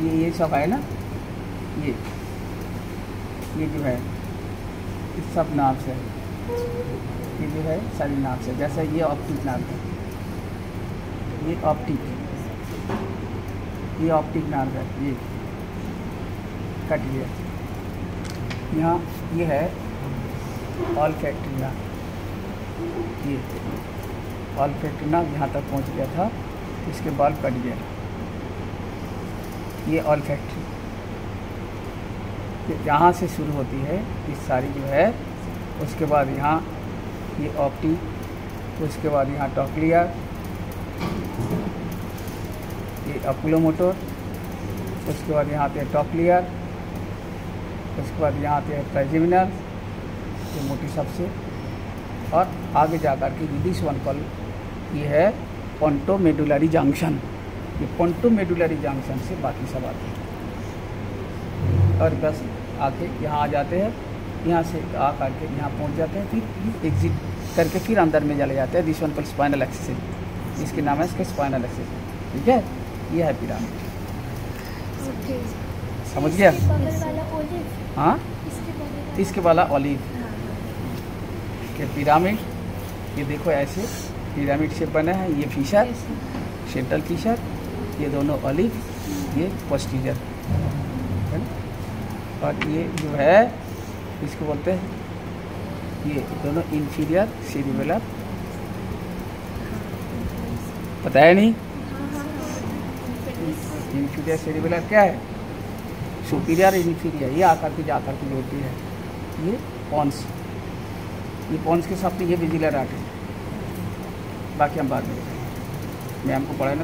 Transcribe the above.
ये ये सब है ना? ये ये जो है सब नाम से ये जो है, सारी नाम से जैसे ये ऑप्टिक नाम है। ये ऑप्टिक ये ऑप्टिक नाम है। ये कट गया। यहाँ ये है ऑल फैक्ट्री नाम ये ऑल फैक्ट्री नाम यहाँ तक पहुँच गया था। इसके बाल कट गया। ये ऑल फैक्ट्री यहाँ से शुरू होती है, ये सारी जो है, उसके बाद यहाँ ये ऑप्टी उसके बाद यहाँ टॉकलियर ये अपोलो मोटर उसके बाद यहाँ पे टॉकलियर उसके बाद यहाँ पे है ट्राइजिमिनल ये मोटी सबसे, और आगे जा कर के दिस वन कॉल ये है पोंटो मेडुलरी जंक्शन ये पोंटो मेडुलरी जंक्शन से बाकी सब आते हैं। और बस आके यहाँ आ जाते हैं यहाँ से आ करके यहाँ पहुँच जाते हैं फिर एग्जिट करके फिर अंदर में चले जाते हैं this one call spinal access इसके नाम है इसका स्पाइनल एक्सेस ठीक है? ये है पिरामिड। ओके समझ गया? हाँ? इसके वाला ऑलिव हाँ, हाँ। के पिरामिड ये देखो ऐसे पिरामिड शेप बना है ये फिशर सेंट्रल फिशर ये दोनों ऑलिव ये पोस्टीरियर है ना? और ये जो है, इसको बोलते हैं, ये दोनों इंफीरियर सेरिबेलर पता है नहीं। इंफीरियर सेरिबेलर क्या है? सुपीरियर इंफीरियर ये आकर के जा कर के जोड़ती है। ये पॉन्स ये पॉन्स के साथ तो ये विजिलर आर्ट है। बाकी हम बाद में मैं मैम को पढ़ाना